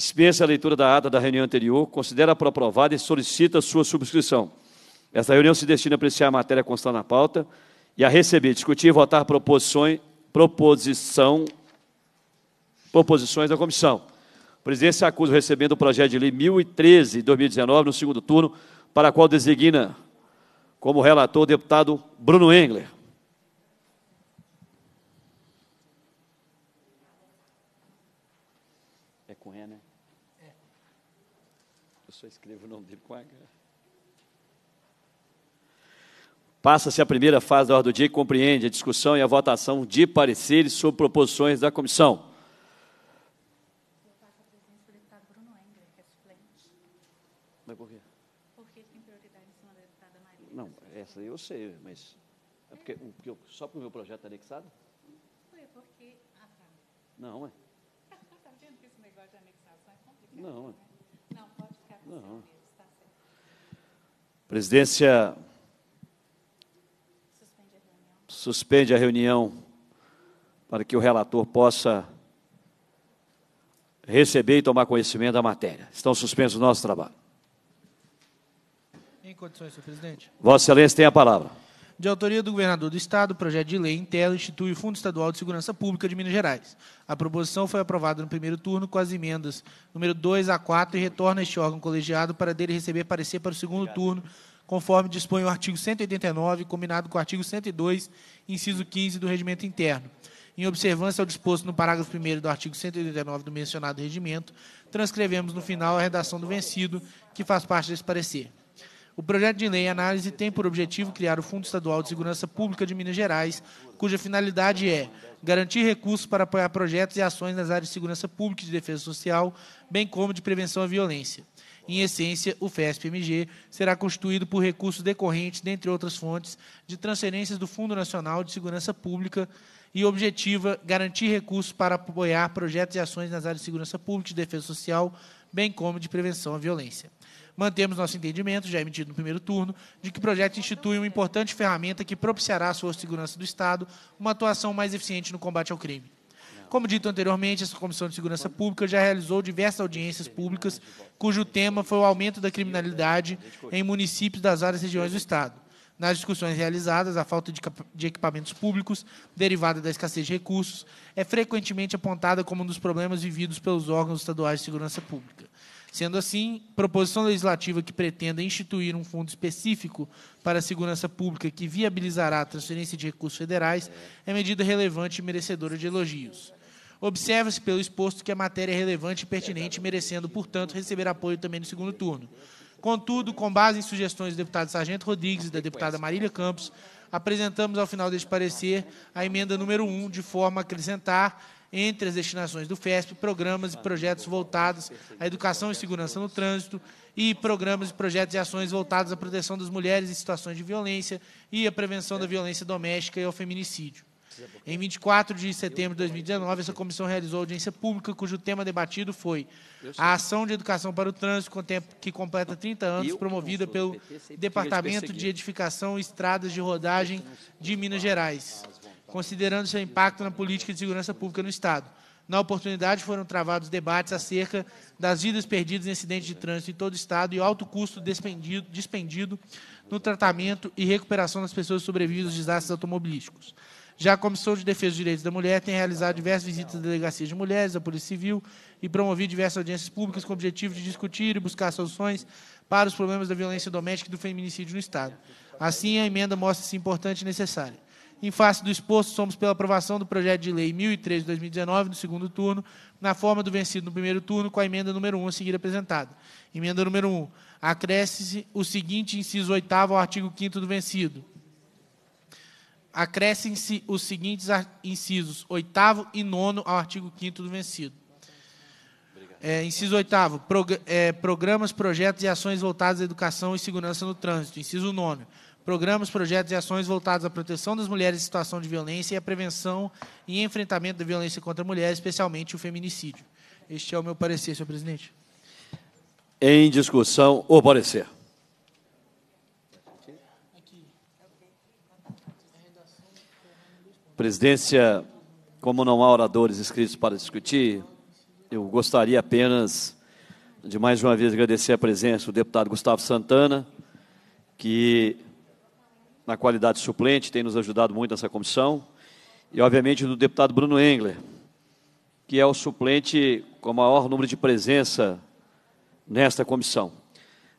dispensa a leitura da ata da reunião anterior, considera aprovada e solicita sua subscrição. Esta reunião se destina a apreciar a matéria constante na pauta e a receber, discutir e votar proposições, proposição, proposições da comissão. A presidência acusa recebendo o projeto de lei 1013 de 2019 no segundo turno, para a qual designa como relator o deputado Bruno Engler. É com E, né? Eu só escrevo o nome dele com H. Passa-se a primeira fase da ordem do dia que compreende a discussão e a votação de pareceres sobre proposições da comissão. Mas por quê? Porque tem prioridade em cima da deputada Maria. Não, essa eu sei, mas é porque, porque eu- só porque o meu projeto é anexado? Foi porque. Ah, tá. Não, é. Tá vendo que esse negócio de anexação é complicado? Não, é. né? Não, pode ficar com Não. você mesmo, tá certo. Presidência Suspende a reunião. para que o relator possa receber e tomar conhecimento da matéria. Estão suspensos o nosso trabalho. Em condições, senhor presidente. Vossa Excelência tem a palavra. De autoria do governador do Estado, o projeto de lei Intela institui o Fundo Estadual de Segurança Pública de Minas Gerais. A proposição foi aprovada no primeiro turno com as emendas número 2 a 4 e retorna este órgão colegiado para dele receber parecer para o segundo turno, conforme dispõe o artigo 189, combinado com o artigo 102, inciso 15 do Regimento Interno. Em observância ao disposto no parágrafo 1 do artigo 189 do mencionado regimento, transcrevemos no final a redação do vencido, que faz parte desse parecer. O projeto de lei análise tem por objetivo criar o Fundo Estadual de Segurança Pública de Minas Gerais, cuja finalidade é garantir recursos para apoiar projetos e ações nas áreas de segurança pública e de defesa social, bem como de prevenção à violência. Em essência, o FESP-MG será constituído por recursos decorrentes, dentre outras fontes, de transferências do Fundo Nacional de Segurança Pública e objetiva garantir recursos para apoiar projetos e ações nas áreas de segurança pública e de defesa social, bem como de prevenção à violência. Mantemos nosso entendimento, já emitido no primeiro turno, de que o projeto institui uma importante ferramenta que propiciará à sua segurança do Estado uma atuação mais eficiente no combate ao crime. Como dito anteriormente, essa Comissão de Segurança Pública já realizou diversas audiências públicas, cujo tema foi o aumento da criminalidade em municípios das várias regiões do Estado. Nas discussões realizadas, a falta de de equipamentos públicos, derivada da escassez de recursos, é frequentemente apontada como um dos problemas vividos pelos órgãos estaduais de segurança pública. Sendo assim, proposição legislativa que pretenda instituir um fundo específico para a segurança pública que viabilizará a transferência de recursos federais é medida relevante e merecedora de elogios. Observa-se pelo exposto que a matéria é relevante e pertinente, merecendo, portanto, receber apoio também no segundo turno. Contudo, com base em sugestões do deputado Sargento Rodrigues e da deputada Marília Campos, apresentamos ao final deste parecer a emenda número 1, de forma a acrescentar, entre as destinações do FESP, programas e projetos voltados à educação e segurança no trânsito e programas e projetos e ações voltados à proteção das mulheres em situações de violência e à prevenção da violência doméstica e ao feminicídio. Em 24 de setembro de 2019, essa comissão realizou audiência pública cujo tema debatido foi a ação de educação para o trânsito, que completa 30 anos, promovida pelo Departamento de Edificação e Estradas de Rodagem de Minas Gerais, considerando seu impacto na política de segurança pública no Estado. Na oportunidade, foram travados debates acerca das vidas perdidas em acidentes de trânsito em todo o Estado e alto custo despendido, despendido no tratamento e recuperação das pessoas sobrevividas aos desastres automobilísticos. Já a Comissão de Defesa dos Direitos da Mulher tem realizado diversas visitas à Delegacia de Mulheres, à Polícia Civil e promovido diversas audiências públicas com o objetivo de discutir e buscar soluções para os problemas da violência doméstica e do feminicídio no Estado. Assim, a emenda mostra-se importante e necessária. Em face do exposto, somos pela aprovação do projeto de lei 1003 de 2019, no segundo turno, na forma do vencido no primeiro turno, com a emenda número 1 a seguir apresentada. Emenda número 1. Acresce-se o seguinte inciso 8 ao artigo 5 do vencido. Acrescem-se os seguintes incisos 8 e 9 ao artigo 5 do vencido. É, inciso 8 programas, projetos e ações voltados à educação e segurança no trânsito. Inciso 9 programas, projetos e ações voltados à proteção das mulheres em situação de violência e à prevenção e enfrentamento da violência contra a mulher, especialmente o feminicídio. Este é o meu parecer, senhor presidente. Em discussão, o parecer. Presidência, como não há oradores inscritos para discutir, eu gostaria apenas de mais uma vez agradecer a presença do deputado Gustavo Santana, que, na qualidade suplente, tem nos ajudado muito nessa comissão, e, obviamente, do deputado Bruno Engler, que é o suplente com o maior número de presença nesta comissão.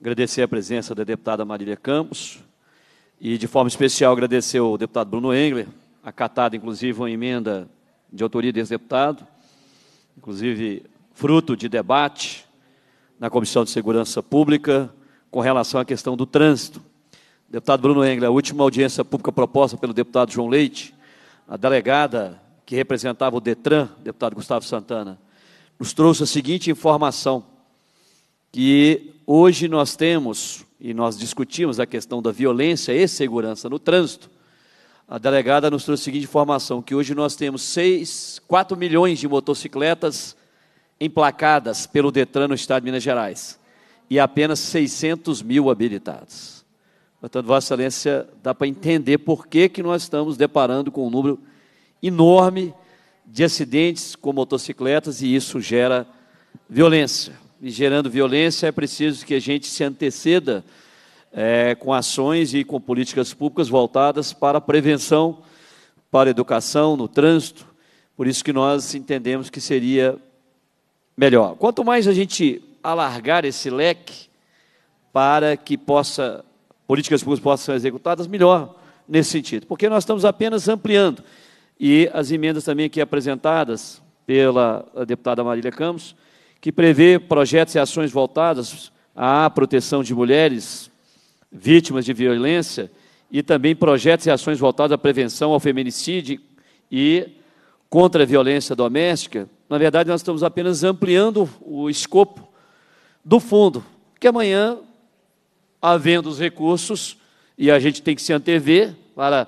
Agradecer a presença da deputada Marília Campos e, de forma especial, agradecer ao deputado Bruno Engler, acatado, inclusive, uma emenda de autoria desse deputado, inclusive fruto de debate na Comissão de Segurança Pública com relação à questão do trânsito. Deputado Bruno Engler, a última audiência pública proposta pelo deputado João Leite, a delegada que representava o Detran, deputado Gustavo Santana, nos trouxe a seguinte informação, que hoje nós temos, e nós discutimos a questão da violência e segurança no trânsito, a delegada nos trouxe a seguinte informação, que hoje nós temos 6, 4 milhões de motocicletas emplacadas pelo Detran no estado de Minas Gerais e apenas 600 mil habilitados. Portanto, Vossa Excelência, dá para entender por que, que nós estamos deparando com um número enorme de acidentes com motocicletas e isso gera violência. E gerando violência é preciso que a gente se anteceda é, com ações e com políticas públicas voltadas para a prevenção, para a educação no trânsito. Por isso que nós entendemos que seria melhor. Quanto mais a gente alargar esse leque para que possa políticas públicas possam ser executadas, melhor nesse sentido, porque nós estamos apenas ampliando. E as emendas também aqui apresentadas pela deputada Marília Campos, que prevê projetos e ações voltadas à proteção de mulheres vítimas de violência e também projetos e ações voltados à prevenção ao feminicídio e contra a violência doméstica, na verdade, nós estamos apenas ampliando o escopo do fundo, que amanhã, havendo os recursos, e a gente tem que se antever para,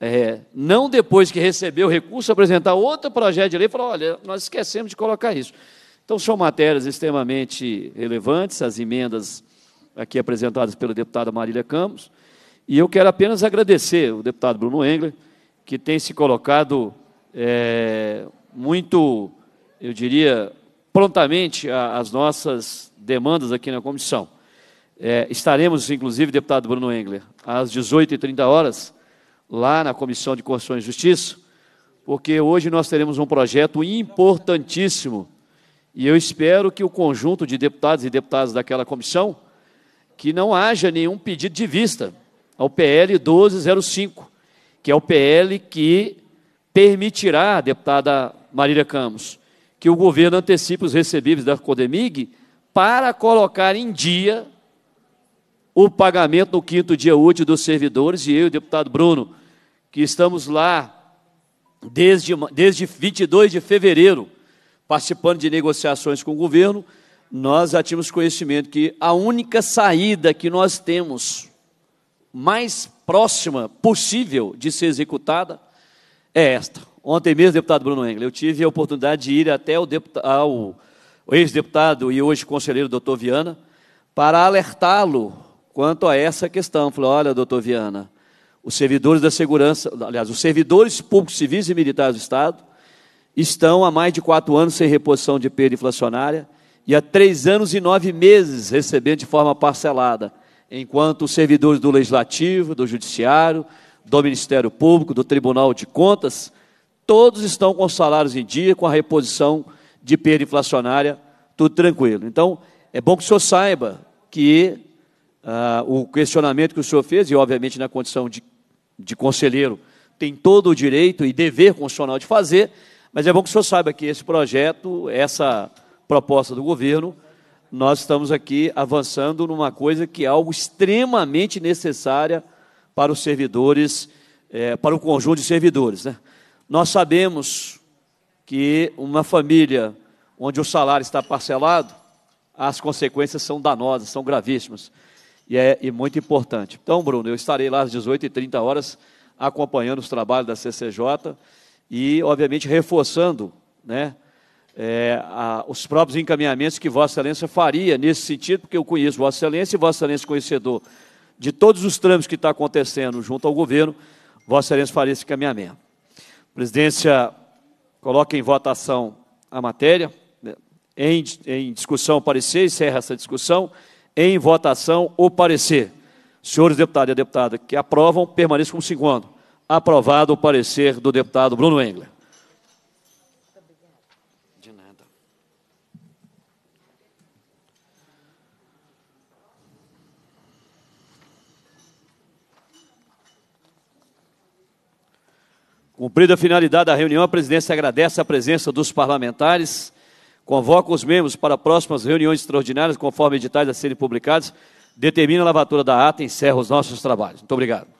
é, não depois que receber o recurso, apresentar outro projeto de lei e falar: olha, nós esquecemos de colocar isso. Então, são matérias extremamente relevantes, as emendas aqui apresentadas pela deputada Marília Campos, e eu quero apenas agradecer o deputado Bruno Engler, que tem se colocado é, muito eu diria, prontamente as nossas demandas aqui na comissão. É, estaremos, inclusive, deputado Bruno Engler, às 18h30 horas, lá na Comissão de Constituição e Justiça, porque hoje nós teremos um projeto importantíssimo e eu espero que o conjunto de deputados e deputadas daquela comissão, que não haja nenhum pedido de vista ao PL 1205, que é o PL que permitirá, deputada Marília Campos, que o governo antecipe os recebíveis da Codemig para colocar em dia o pagamento no quinto dia útil dos servidores, e eu e o deputado Bruno, que estamos lá desde, desde 22 de fevereiro, participando de negociações com o governo, nós já tínhamos conhecimento que a única saída que nós temos mais próxima possível de ser executada é esta. Ontem mesmo, deputado Bruno Engel, eu tive a oportunidade de ir até o, ex-deputado e hoje conselheiro doutor Viana para alertá-lo quanto a essa questão. Falei, olha, doutor Viana, os servidores da segurança, aliás, os servidores públicos, civis e militares do Estado estão há mais de quatro anos sem reposição de perda inflacionária e há três anos e nove meses recebendo de forma parcelada, enquanto os servidores do Legislativo, do Judiciário, do Ministério Público, do Tribunal de Contas, todos estão com salários em dia, com a reposição de perda inflacionária, tudo tranquilo. Então, é bom que o senhor saiba que uh, o questionamento que o senhor fez, e obviamente na condição de, de conselheiro, tem todo o direito e dever constitucional de fazer, mas é bom que o senhor saiba que esse projeto, essa proposta do governo, nós estamos aqui avançando numa coisa que é algo extremamente necessária para os servidores, é, para o conjunto de servidores. Né? Nós sabemos que uma família onde o salário está parcelado, as consequências são danosas, são gravíssimas. E é e muito importante. Então, Bruno, eu estarei lá às 18h30 horas acompanhando os trabalhos da CCJ e, obviamente, reforçando né, é, a, os próprios encaminhamentos que Vossa Excelência faria nesse sentido, porque eu conheço Vossa Excelência e Vossa Excelência conhecedor de todos os trâmites que está acontecendo junto ao governo, Vossa Excelência faria esse encaminhamento presidência coloca em votação a matéria, né, Em, em discussão, parecer, encerra essa discussão. Em votação, o parecer. Senhores deputados e deputadas que aprovam, permaneçam como segundo. Aprovado o parecer do deputado Bruno Engler. De nada. Cumprida a finalidade da reunião, a presidência agradece a presença dos parlamentares, convoca os membros para próximas reuniões extraordinárias, conforme editais a serem publicados, determina a lavatura da ata e encerra os nossos trabalhos. Muito obrigado.